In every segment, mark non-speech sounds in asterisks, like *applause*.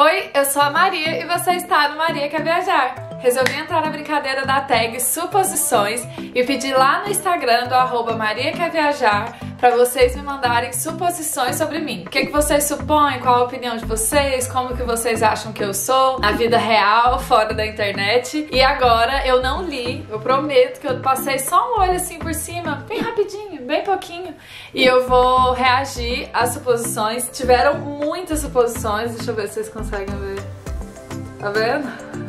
Oi, eu sou a Maria e você está no Maria Quer Viajar. Resolvi entrar na brincadeira da tag Suposições e pedir lá no Instagram do arroba Maria Quer Viajar para vocês me mandarem suposições sobre mim. O que, que vocês supõem? Qual a opinião de vocês? Como que vocês acham que eu sou na vida real, fora da internet? E agora eu não li, eu prometo que eu passei só um olho assim por cima, bem rapidinho, bem pouquinho. E eu vou reagir às suposições. Tiveram muitas suposições, deixa eu ver se vocês conseguem ver. Tá vendo?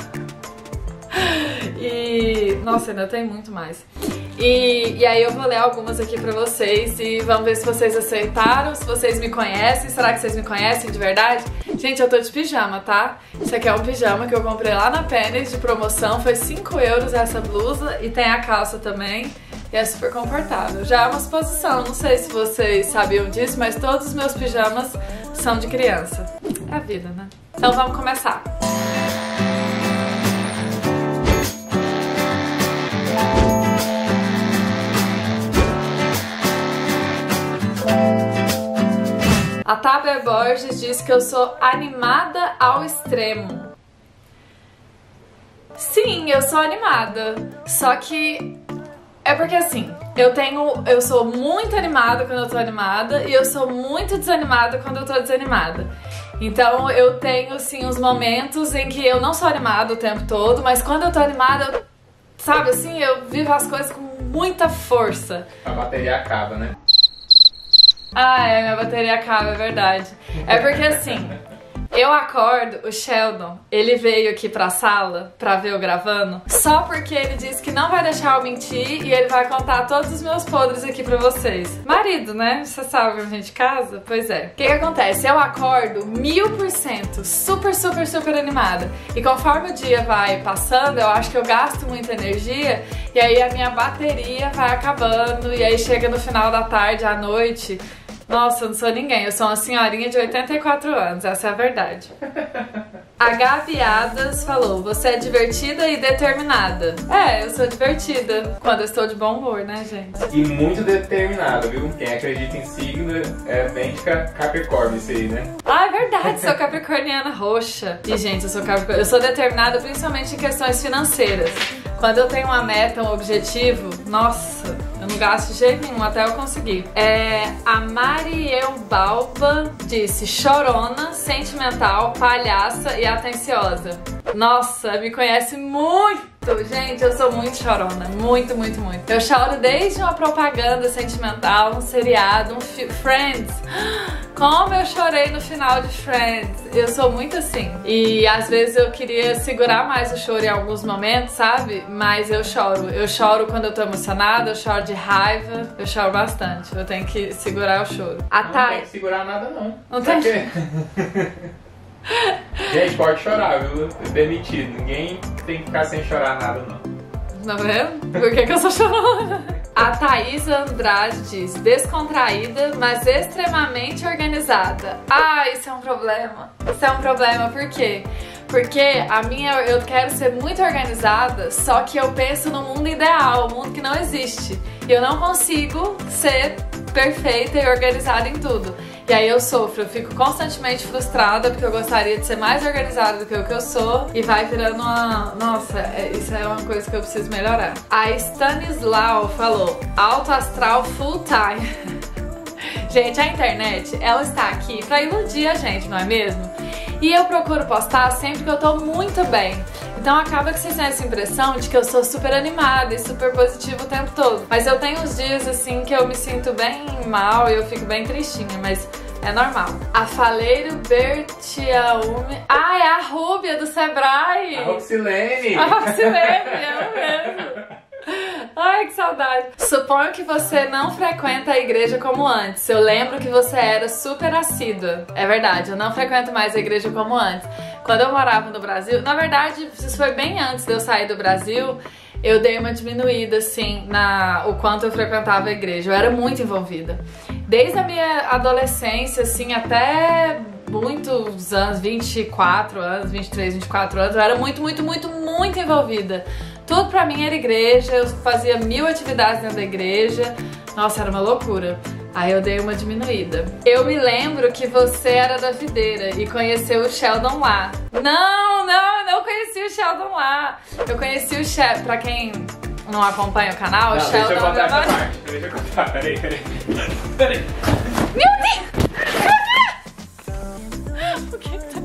*laughs* E nossa, ainda tem muito mais. E, e aí eu vou ler algumas aqui pra vocês e vamos ver se vocês aceitaram, se vocês me conhecem. Será que vocês me conhecem de verdade? Gente, eu tô de pijama, tá? Isso aqui é um pijama que eu comprei lá na Penny de promoção. Foi 5 euros essa blusa e tem a calça também. E é super confortável. Já é uma suposição, não sei se vocês sabiam disso, mas todos os meus pijamas são de criança. É a vida, né? Então vamos começar. A Taber Borges diz que eu sou animada ao extremo. Sim, eu sou animada. Só que é porque assim, eu tenho. Eu sou muito animada quando eu tô animada e eu sou muito desanimada quando eu tô desanimada. Então eu tenho assim uns momentos em que eu não sou animada o tempo todo, mas quando eu tô animada, eu, sabe assim, eu vivo as coisas com muita força. A bateria acaba, né? Ah, é, minha bateria acaba, é verdade. É porque assim, eu acordo, o Sheldon, ele veio aqui pra sala pra ver eu gravando, só porque ele disse que não vai deixar eu mentir e ele vai contar todos os meus podres aqui pra vocês. Marido, né? Você sabe como a gente casa? Pois é. O que, que acontece? Eu acordo mil por cento, super, super, super animada. E conforme o dia vai passando, eu acho que eu gasto muita energia e aí a minha bateria vai acabando e aí chega no final da tarde, à noite, nossa, eu não sou ninguém, eu sou uma senhorinha de 84 anos, essa é a verdade. A Gaviadas falou: Você é divertida e determinada. É, eu sou divertida. Quando eu estou de bom humor, né, gente? E muito determinada, viu? Quem acredita em signo é bem de Capricórnio isso aí, né? Ah, é verdade, sou capricorniana roxa. E, gente, eu sou capricorniana. Eu sou determinada principalmente em questões financeiras. Quando eu tenho uma meta, um objetivo, nossa, não gasto jeito nenhum até eu conseguir. É, a Mariel Balba disse chorona, sentimental, palhaça e atenciosa. Nossa, me conhece muito! Gente, eu sou muito chorona, muito, muito, muito. Eu choro desde uma propaganda sentimental, um seriado, um Friends. Como eu chorei no final de Friends. Eu sou muito assim. E às vezes eu queria segurar mais o choro em alguns momentos, sabe? Mas eu choro. Eu choro quando eu tô emocionada, eu choro de raiva, eu choro bastante. Eu tenho que segurar o choro. A não Thay... tem que segurar nada, não. Não tem. *laughs* Gente, pode chorar, viu? É permitido. Ninguém tem que ficar sem chorar nada, não. Tá vendo? Por que, que eu sou chorona? A Thaís Andrade diz: descontraída, mas extremamente organizada. Ah, isso é um problema. Isso é um problema, por quê? Porque a minha, eu quero ser muito organizada, só que eu penso no mundo ideal, um mundo que não existe. E eu não consigo ser perfeita e organizada em tudo. E aí eu sofro, eu fico constantemente frustrada porque eu gostaria de ser mais organizada do que o que eu sou e vai virando uma. Nossa, é, isso é uma coisa que eu preciso melhorar. A Stanislau falou: alto astral full time. *laughs* gente, a internet, ela está aqui para iludir a gente, não é mesmo? E eu procuro postar sempre que eu tô muito bem. Então acaba que vocês têm essa impressão de que eu sou super animada e super positiva o tempo todo. Mas eu tenho uns dias assim que eu me sinto bem mal e eu fico bem tristinha, mas é normal. A Faleiro Bertiaume. Ah, é a Rúbia do Sebrae! A Roxilene! A Roxilene, é mesmo! Ai, que saudade. Suponho que você não frequenta a igreja como antes. Eu lembro que você era super assídua. É verdade, eu não frequento mais a igreja como antes. Quando eu morava no Brasil, na verdade, isso foi bem antes de eu sair do Brasil, eu dei uma diminuída, assim, na o quanto eu frequentava a igreja. Eu era muito envolvida. Desde a minha adolescência, assim, até muitos anos, 24 anos, 23, 24 anos, eu era muito, muito, muito, muito envolvida. Tudo pra mim era igreja, eu fazia mil atividades dentro da igreja. Nossa, era uma loucura. Aí eu dei uma diminuída. Eu me lembro que você era da videira e conheceu o Sheldon lá. Não, não, não conheci o Sheldon lá. Eu conheci o Sheldon, pra quem não acompanha o canal, Não, Sheldon... deixa eu contar essa parte. Deixa eu contar, peraí, peraí. Peraí. Meu Deus! O que que tá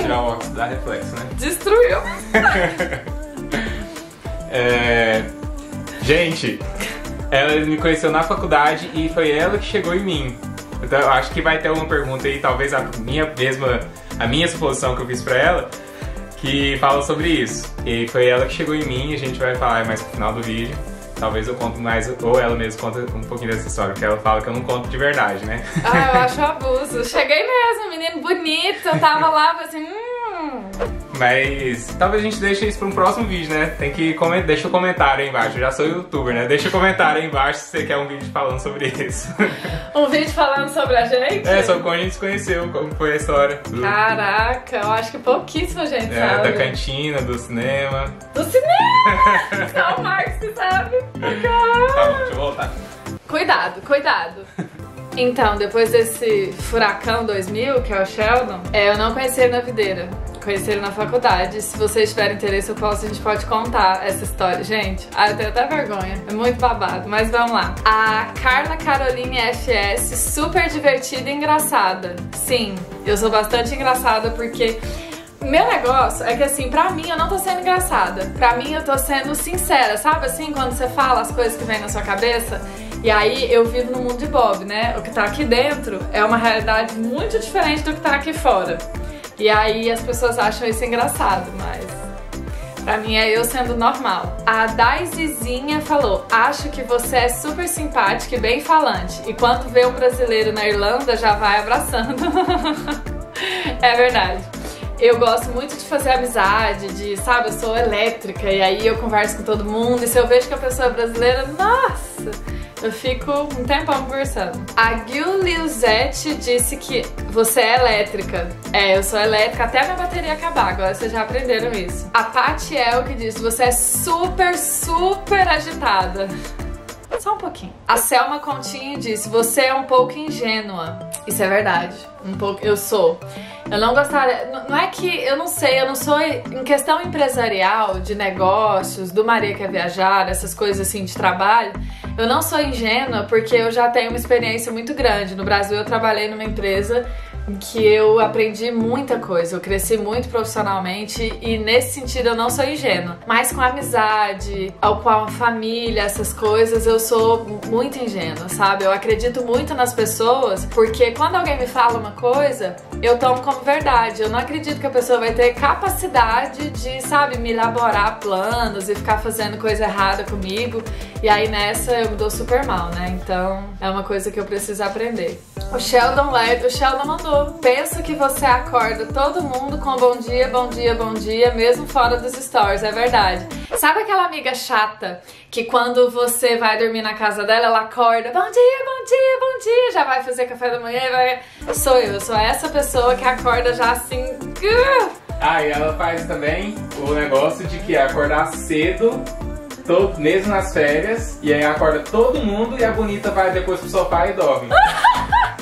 Tirar o óculos dá reflexo, né? Destruiu. *laughs* É... Gente, ela me conheceu na faculdade e foi ela que chegou em mim. Então eu acho que vai ter uma pergunta aí, talvez a minha mesma, a minha suposição que eu fiz pra ela, que fala sobre isso. E foi ela que chegou em mim, a gente vai falar mais pro final do vídeo. Talvez eu conto mais, ou ela mesma conta um pouquinho dessa história, porque ela fala que eu não conto de verdade, né? Ah, eu acho abuso. Cheguei mesmo, menino bonito. Eu tava lá, assim, hum. Mas talvez a gente deixe isso para um próximo vídeo, né? Tem que comentar, deixa o comentário aí embaixo. Eu já sou youtuber, né? Deixa o comentário aí embaixo se você quer um vídeo falando sobre isso. *laughs* Um vídeo falando sobre a gente? é, sobre como a gente se conheceu, como foi a história. Do, Caraca, eu acho que pouquíssima gente é, sabe. da cantina, do cinema. Do cinema! *laughs* Só o Marcos que sabe. Tá bom, deixa eu voltar. Cuidado, cuidado. Então, depois desse furacão 2000, que é o Sheldon, é, eu não conheci ele na videira. Conheci ele na faculdade. Se vocês tiverem interesse, eu posso, a gente pode contar essa história. Gente, ah, eu tenho até vergonha. É muito babado, mas vamos lá. A Carla Caroline FS, super divertida e engraçada. Sim, eu sou bastante engraçada porque meu negócio é que assim, pra mim eu não tô sendo engraçada. Pra mim eu tô sendo sincera, sabe assim, quando você fala as coisas que vêm na sua cabeça? E aí eu vivo no mundo de Bob, né? O que tá aqui dentro é uma realidade muito diferente do que tá aqui fora. E aí as pessoas acham isso engraçado, mas Pra mim é eu sendo normal. A Daizizinha falou: Acho que você é super simpática e bem falante. E quando vê um brasileiro na Irlanda, já vai abraçando. *laughs* é verdade. Eu gosto muito de fazer amizade, de, sabe, eu sou elétrica e aí eu converso com todo mundo. E se eu vejo que a pessoa é brasileira, nossa, eu fico um tempão conversando. A Gil Liuzette disse que você é elétrica. É, eu sou elétrica até minha bateria acabar, agora vocês já aprenderam isso. A Paty El que disse, você é super, super agitada. Só um pouquinho. A Selma Continho disse: Você é um pouco ingênua. Isso é verdade. Um pouco. Eu sou. Eu não gostaria. Não é que eu não sei, eu não sou. Em questão empresarial, de negócios, do Maria Quer Viajar, essas coisas assim de trabalho, eu não sou ingênua porque eu já tenho uma experiência muito grande. No Brasil, eu trabalhei numa empresa em que eu aprendi muita coisa, eu cresci muito profissionalmente e nesse sentido eu não sou ingênua. Mas com a amizade, ao com a família, essas coisas, eu sou muito ingênua, sabe? Eu acredito muito nas pessoas porque quando alguém me fala uma coisa, eu tomo como verdade. Eu não acredito que a pessoa vai ter capacidade de, sabe, me elaborar planos e ficar fazendo coisa errada comigo. E aí nessa eu me dou super mal, né? Então é uma coisa que eu preciso aprender. O Sheldon Led, o Sheldon mandou. Penso que você acorda todo mundo com bom dia, bom dia, bom dia, mesmo fora dos stories, é verdade. Sabe aquela amiga chata que quando você vai dormir na casa dela, ela acorda, bom dia, bom dia, bom dia, já vai fazer café da manhã e vai. Sou eu, eu sou essa pessoa que acorda já assim. Ah, e ela faz também o negócio de que acordar cedo, mesmo nas férias, e aí acorda todo mundo e a bonita vai depois pro sofá e dorme. *laughs*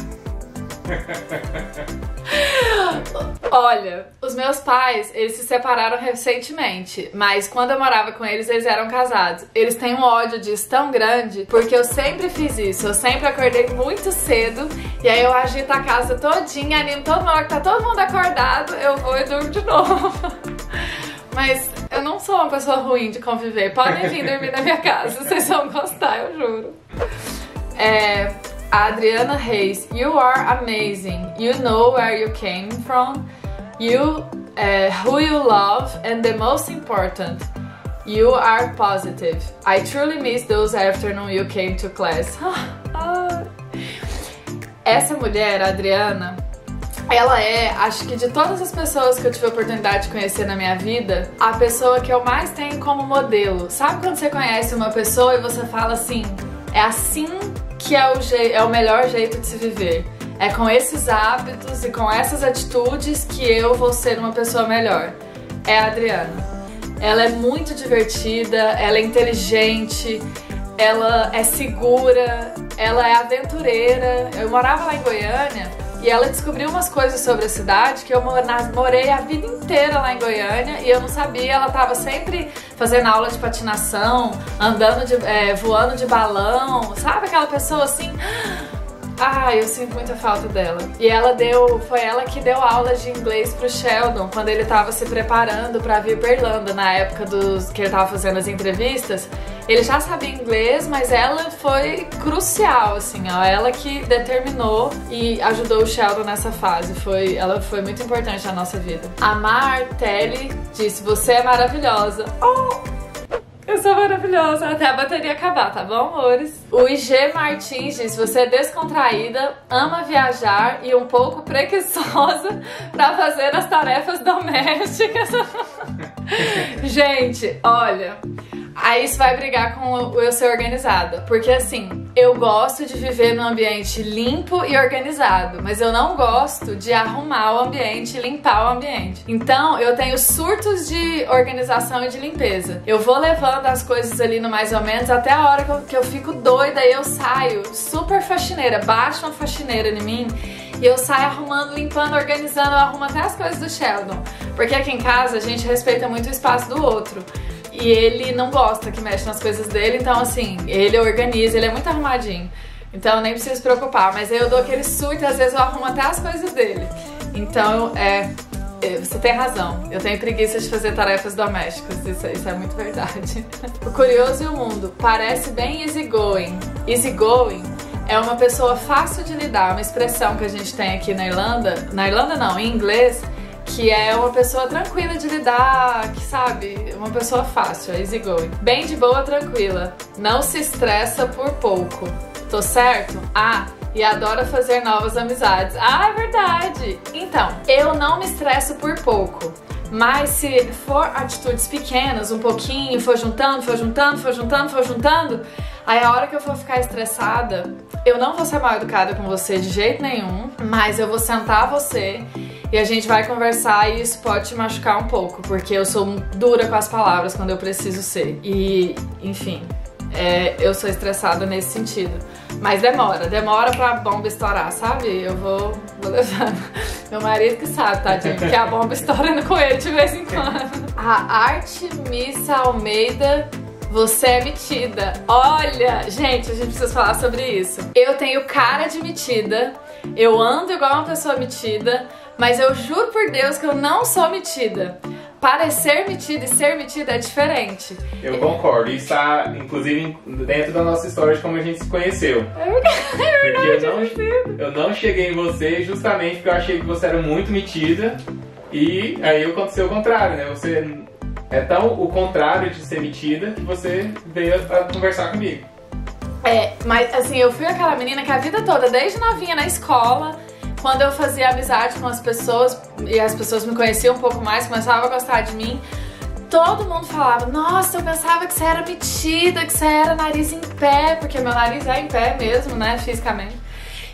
Olha, os meus pais, eles se separaram recentemente, mas quando eu morava com eles, eles eram casados. Eles têm um ódio disso tão grande, porque eu sempre fiz isso. Eu sempre acordei muito cedo, e aí eu agito a casa todinha, animo todo mundo, que tá todo mundo acordado, eu vou e durmo de *laughs* novo. Mas eu não sou uma pessoa ruim de conviver. Podem vir dormir na minha casa, *laughs* vocês vão gostar, eu juro. É, a Adriana Reis, you are amazing. You know where you came from. You, uh, who you love, and the most important, you are positive. I truly miss those afternoon you came to class. *laughs* Ah. Essa mulher, Adriana, ela é, acho que de todas as pessoas que eu tive a oportunidade de conhecer na minha vida, a pessoa que eu mais tenho como modelo. Sabe quando você conhece uma pessoa e você fala assim, é assim que é o, é o melhor jeito de se viver. É com esses hábitos e com essas atitudes que eu vou ser uma pessoa melhor. É a Adriana. Ela é muito divertida, ela é inteligente, ela é segura, ela é aventureira. Eu morava lá em Goiânia e ela descobriu umas coisas sobre a cidade que eu morei a vida inteira lá em Goiânia e eu não sabia. Ela estava sempre fazendo aula de patinação, andando de, é, voando de balão, sabe aquela pessoa assim ah, eu sinto muita falta dela. E ela deu, foi ela que deu aulas de inglês pro Sheldon quando ele tava se preparando para vir pra Irlanda, na época dos que ele tava fazendo as entrevistas. Ele já sabia inglês, mas ela foi crucial, assim, ó, ela que determinou e ajudou o Sheldon nessa fase. Foi, ela foi muito importante na nossa vida. A Martelli disse: "Você é maravilhosa". Oh! Eu sou maravilhosa, até a bateria acabar, tá bom, amores? O IG Martins diz: você é descontraída, ama viajar e um pouco preguiçosa pra fazer as tarefas domésticas. *laughs* Gente, olha. Aí isso vai brigar com o eu ser organizada. Porque assim, eu gosto de viver num ambiente limpo e organizado, mas eu não gosto de arrumar o ambiente, limpar o ambiente. Então eu tenho surtos de organização e de limpeza. Eu vou levando as coisas ali no mais ou menos até a hora que eu, que eu fico doida e eu saio super faxineira, baixo uma faxineira em mim. E eu saio arrumando, limpando, organizando, eu arrumo até as coisas do Sheldon. Porque aqui em casa a gente respeita muito o espaço do outro e ele não gosta que mexe nas coisas dele, então assim, ele organiza, ele é muito arrumadinho. Então nem preciso se preocupar, mas aí eu dou aquele surto às vezes eu arrumo até as coisas dele. Então é, é. Você tem razão, eu tenho preguiça de fazer tarefas domésticas, isso, isso é muito verdade. *laughs* O Curioso e o Mundo parece bem easygoing. Easygoing é uma pessoa fácil de lidar, uma expressão que a gente tem aqui na Irlanda, na Irlanda não, em inglês, que é uma pessoa tranquila de lidar, que sabe, uma pessoa fácil, é easygoing. Bem de boa, tranquila, não se estressa por pouco. Tô certo? Ah, e adora fazer novas amizades. Ah, é verdade! Então, eu não me estresso por pouco. Mas se for atitudes pequenas, um pouquinho, for juntando, for juntando, for juntando, for juntando, aí a hora que eu for ficar estressada, eu não vou ser mal educada com você de jeito nenhum, mas eu vou sentar você e a gente vai conversar e isso pode te machucar um pouco, porque eu sou dura com as palavras quando eu preciso ser. E, enfim, é, eu sou estressada nesse sentido. Mas demora, demora pra bomba estourar, sabe? Eu vou, vou levando. *laughs* Meu marido que sabe, tadinho, que a bomba estoura com ele de vez em quando. *laughs* A Artemissa Almeida você é metida. Olha, gente, a gente precisa falar sobre isso. Eu tenho cara de metida, eu ando igual uma pessoa metida, mas eu juro por Deus que eu não sou metida. Parecer metida e ser metida é diferente. Eu concordo. Isso está, inclusive, dentro da nossa história de como a gente se conheceu. É verdade, é porque eu não, eu não cheguei em você justamente porque eu achei que você era muito metida. E aí aconteceu o contrário, né? Você é tão o contrário de ser metida que você veio pra conversar comigo. É, mas assim, eu fui aquela menina que a vida toda, desde novinha na escola, quando eu fazia amizade com as pessoas e as pessoas me conheciam um pouco mais, começavam a gostar de mim, todo mundo falava: Nossa, eu pensava que você era metida, que você era nariz em pé, porque meu nariz é em pé mesmo, né, fisicamente.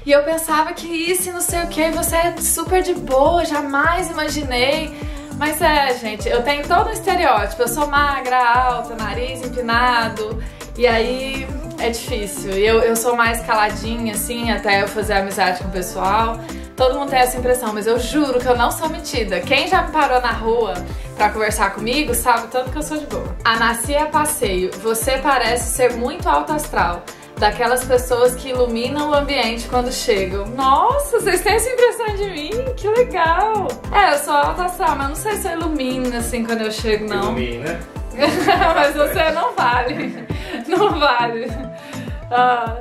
E eu pensava que isso e não sei o que, você é super de boa, jamais imaginei. Mas é, gente, eu tenho todo um estereótipo. Eu sou magra, alta, nariz empinado. E aí é difícil. Eu, eu sou mais caladinha, assim, até eu fazer amizade com o pessoal. Todo mundo tem essa impressão, mas eu juro que eu não sou metida. Quem já me parou na rua pra conversar comigo sabe tanto que eu sou de boa. A Nasci é passeio. Você parece ser muito alto astral. Daquelas pessoas que iluminam o ambiente quando chegam. Nossa, vocês têm essa impressão de mim? Que legal! É, eu sou alta astral, mas não sei se eu ilumino assim quando eu chego, não. Ilumina. *laughs* mas você não vale. Não vale. Ah,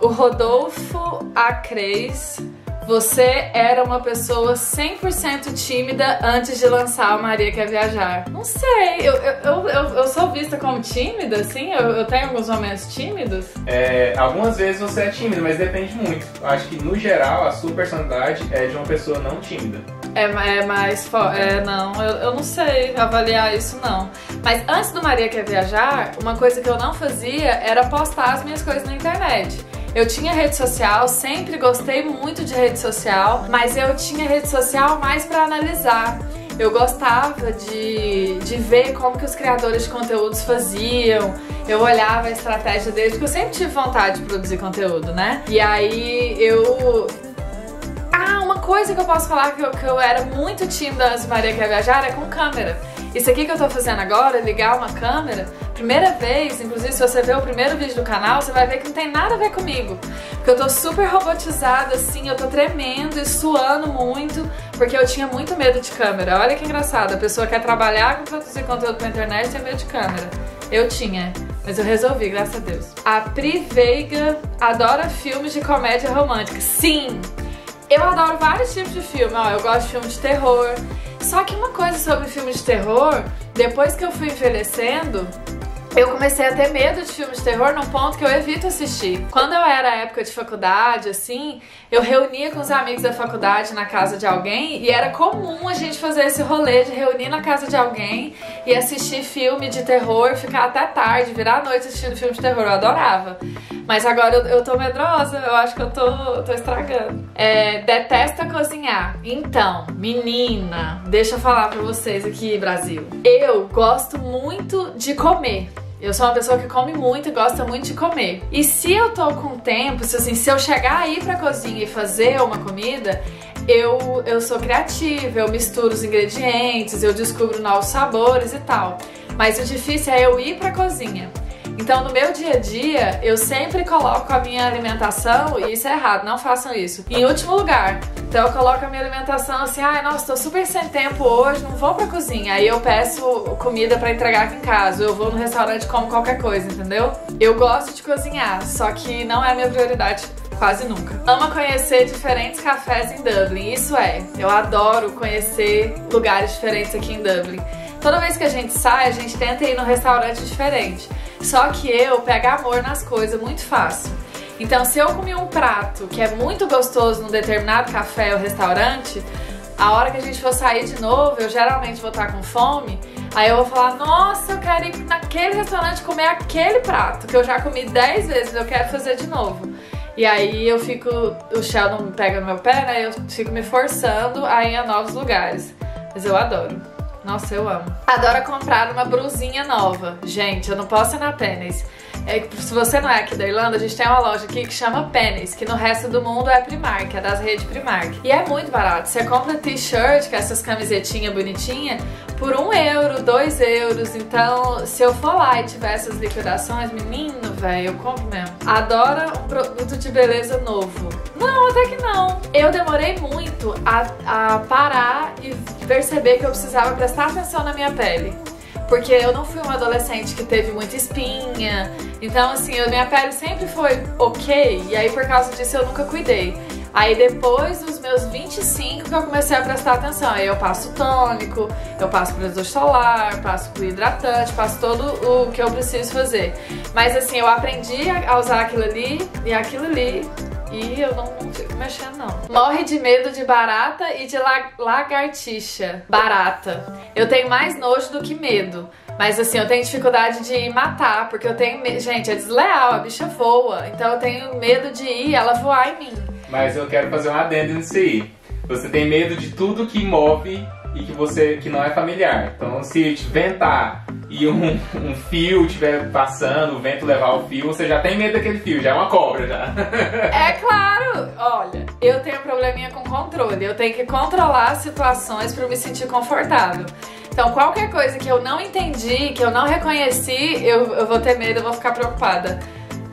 o Rodolfo Acreis. Você era uma pessoa 100% tímida antes de lançar o Maria Quer Viajar. Não sei, eu, eu, eu, eu sou vista como tímida, assim? Eu, eu tenho alguns momentos tímidos? É, algumas vezes você é tímida, mas depende muito. Acho que no geral a sua personalidade é de uma pessoa não tímida. É, é mais. É, não, eu, eu não sei avaliar isso, não. Mas antes do Maria Quer Viajar, uma coisa que eu não fazia era postar as minhas coisas na internet. Eu tinha rede social, sempre gostei muito de rede social, mas eu tinha rede social mais para analisar. eu gostava de, de ver como que os criadores de conteúdos faziam. Eu olhava a estratégia deles, porque eu sempre tive vontade de produzir conteúdo, né? E aí eu coisa que eu posso falar que eu, que eu era muito tímida antes de Maria Quer Viajar é com câmera. Isso aqui que eu tô fazendo agora, ligar uma câmera, primeira vez, inclusive se você ver o primeiro vídeo do canal, você vai ver que não tem nada a ver comigo. Porque eu tô super robotizada, assim, eu tô tremendo e suando muito, porque eu tinha muito medo de câmera. Olha que engraçado, a pessoa quer trabalhar com produzir conteúdo pra internet tem medo de câmera. Eu tinha, mas eu resolvi, graças a Deus. A Pri Veiga adora filmes de comédia romântica. Sim! Eu adoro vários tipos de filme, ó, eu gosto de filme de terror. Só que uma coisa sobre filme de terror, depois que eu fui envelhecendo, eu comecei a ter medo de filmes de terror num ponto que eu evito assistir. Quando eu era época de faculdade, assim, eu reunia com os amigos da faculdade na casa de alguém e era comum a gente fazer esse rolê de reunir na casa de alguém e assistir filme de terror, ficar até tarde, virar a noite assistindo filme de terror. Eu adorava. Mas agora eu, eu tô medrosa, eu acho que eu tô, tô estragando. É, detesta cozinhar. Então, menina, deixa eu falar pra vocês aqui, Brasil. Eu gosto muito de comer. Eu sou uma pessoa que come muito e gosta muito de comer. E se eu tô com tempo, se, assim, se eu chegar aí pra cozinha e fazer uma comida, eu, eu sou criativa, eu misturo os ingredientes, eu descubro novos sabores e tal. Mas o difícil é eu ir pra cozinha. Então, no meu dia a dia, eu sempre coloco a minha alimentação, e isso é errado, não façam isso, em último lugar. Então, eu coloco a minha alimentação assim, ai, nossa, tô super sem tempo hoje, não vou pra cozinha. Aí eu peço comida para entregar aqui em casa, eu vou no restaurante e como qualquer coisa, entendeu? Eu gosto de cozinhar, só que não é a minha prioridade quase nunca. Ama conhecer diferentes cafés em Dublin, isso é, eu adoro conhecer lugares diferentes aqui em Dublin. Toda vez que a gente sai, a gente tenta ir num restaurante diferente. Só que eu pego amor nas coisas muito fácil. Então, se eu comi um prato que é muito gostoso num determinado café ou restaurante, a hora que a gente for sair de novo, eu geralmente vou estar com fome, aí eu vou falar, nossa, eu quero ir naquele restaurante comer aquele prato que eu já comi 10 vezes, eu quero fazer de novo. E aí eu fico, o Sheldon pega no meu pé, né? Eu fico me forçando a ir a novos lugares. Mas eu adoro. Nossa, eu amo. Adoro comprar uma brusinha nova. Gente, eu não posso ir na Pennies. É, se você não é aqui da Irlanda, a gente tem uma loja aqui que chama Pennies, que no resto do mundo é Primark, é das redes Primark. E é muito barato. Você compra t-shirt, que é essas camisetinhas bonitinhas, por um euro, dois euros. Então, se eu for lá e tiver essas liquidações, menino, velho, eu compro mesmo. Adoro um produto de beleza novo. Não, até que não. Eu demorei muito a, a parar e perceber que eu precisava prestar atenção na minha pele porque eu não fui uma adolescente que teve muita espinha. Então, assim, a minha pele sempre foi ok, e aí por causa disso eu nunca cuidei. Aí depois dos meus 25 que eu comecei a prestar atenção. Aí eu passo tônico, eu passo protetor solar, passo pro hidratante, passo todo o que eu preciso fazer. Mas assim, eu aprendi a usar aquilo ali e aquilo ali e eu não, fico mexendo, não. Morre de medo de barata e de lagartixa. Barata. Eu tenho mais nojo do que medo. Mas assim, eu tenho dificuldade de matar, porque eu tenho. Gente, é desleal, a bicha voa. Então eu tenho medo de ir ela voar em mim. Mas eu quero fazer um adendo nisso aí. Você tem medo de tudo que move e que você que não é familiar. Então se ventar e um, um fio estiver passando, o vento levar o fio, você já tem medo daquele fio, já é uma cobra já. *laughs* É claro! Olha, eu tenho um probleminha com controle. Eu tenho que controlar as situações para me sentir confortável. Então, qualquer coisa que eu não entendi, que eu não reconheci, eu, eu vou ter medo, eu vou ficar preocupada.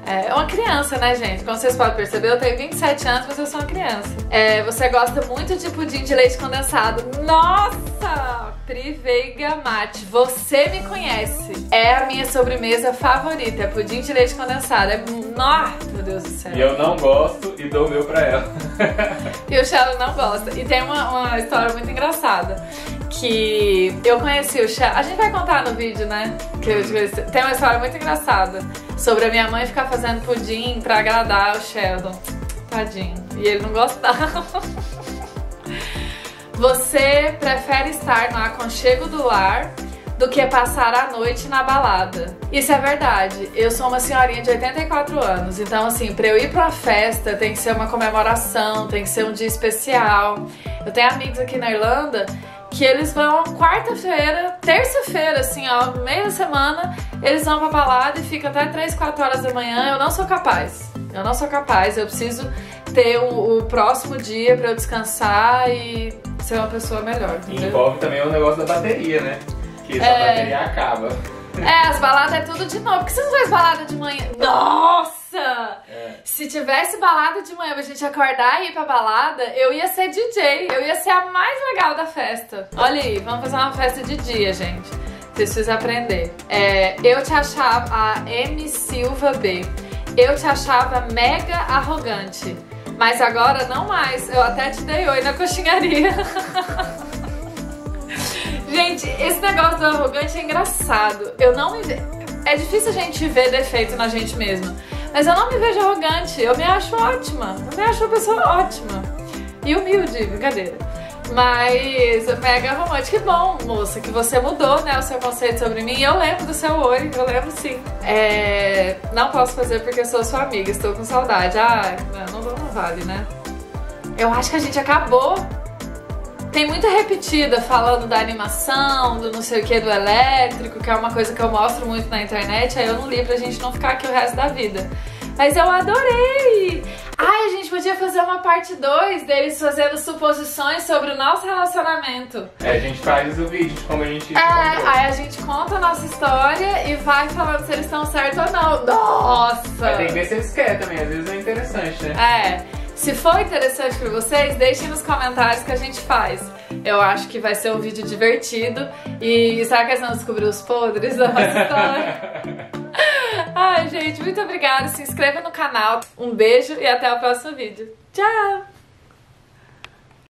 É uma criança, né, gente? Como vocês podem perceber, eu tenho 27 anos, mas eu sou uma criança. É, você gosta muito de pudim de leite condensado. Nossa! Pri Veiga Mate, você me conhece. É a minha sobremesa favorita, é pudim de leite condensado. É... Nossa, meu Deus do céu. E eu não gosto e dou o meu pra ela. *laughs* e o Sheldon não gosta. E tem uma, uma história muito engraçada que eu conheci o Sheldon. A gente vai contar no vídeo, né? Que eu Tem uma história muito engraçada sobre a minha mãe ficar fazendo pudim pra agradar o Sheldon. Tadinho. E ele não gostava. *laughs* Você prefere estar no aconchego do lar do que passar a noite na balada. Isso é verdade. Eu sou uma senhorinha de 84 anos, então assim, para eu ir para uma festa tem que ser uma comemoração, tem que ser um dia especial. Eu tenho amigos aqui na Irlanda que eles vão quarta-feira, terça-feira, assim, ó, meio da semana, eles vão pra balada e fica até 3, 4 horas da manhã. Eu não sou capaz. Eu não sou capaz. Eu preciso ter o, o próximo dia pra eu descansar e ser uma pessoa melhor. Entendeu? E envolve também o negócio da bateria, né? Que essa É. bateria acaba. É, as baladas é tudo de novo. Por que você não faz balada de manhã? Nossa! É. Se tivesse balada de manhã pra gente acordar e ir pra balada, eu ia ser DJ. Eu ia ser a mais legal da festa. Olha aí, vamos fazer uma festa de dia, gente. Vocês precisam aprender. É, eu te achava, a M Silva B. Eu te achava mega arrogante. Mas agora não mais. Eu até te dei oi na coxinharia. *laughs* Gente, esse negócio do arrogante é engraçado. Eu não me vejo. É difícil a gente ver defeito na gente mesma. Mas eu não me vejo arrogante. Eu me acho ótima. Eu me acho uma pessoa ótima. E humilde, brincadeira. Mas mega romântico. Que bom, moça, que você mudou, né, o seu conceito sobre mim. Eu lembro do seu oi, eu lembro sim. É, Não posso fazer porque sou sua amiga, estou com saudade. Ah, não, vale, né? Eu acho que a gente acabou tem muita repetida falando da animação, do não sei o que, do elétrico, que é uma coisa que eu mostro muito na internet, aí eu não li pra gente não ficar aqui o resto da vida. Mas eu adorei! Ai, a gente podia fazer uma parte 2 deles fazendo suposições sobre o nosso relacionamento. É, a gente faz o vídeo de como a gente. É, encontrou. aí a gente conta a nossa história e vai falando se eles estão certos ou não. Nossa! Mas tem que ver se eles querem também, às vezes é interessante, né? É. Se for interessante pra vocês, deixem nos comentários que a gente faz. Eu acho que vai ser um vídeo divertido. E será que eles vão descobrir os podres da nossa *laughs* história? Ai, gente, muito obrigada. Se inscreva no canal. Um beijo e até o próximo vídeo. Tchau!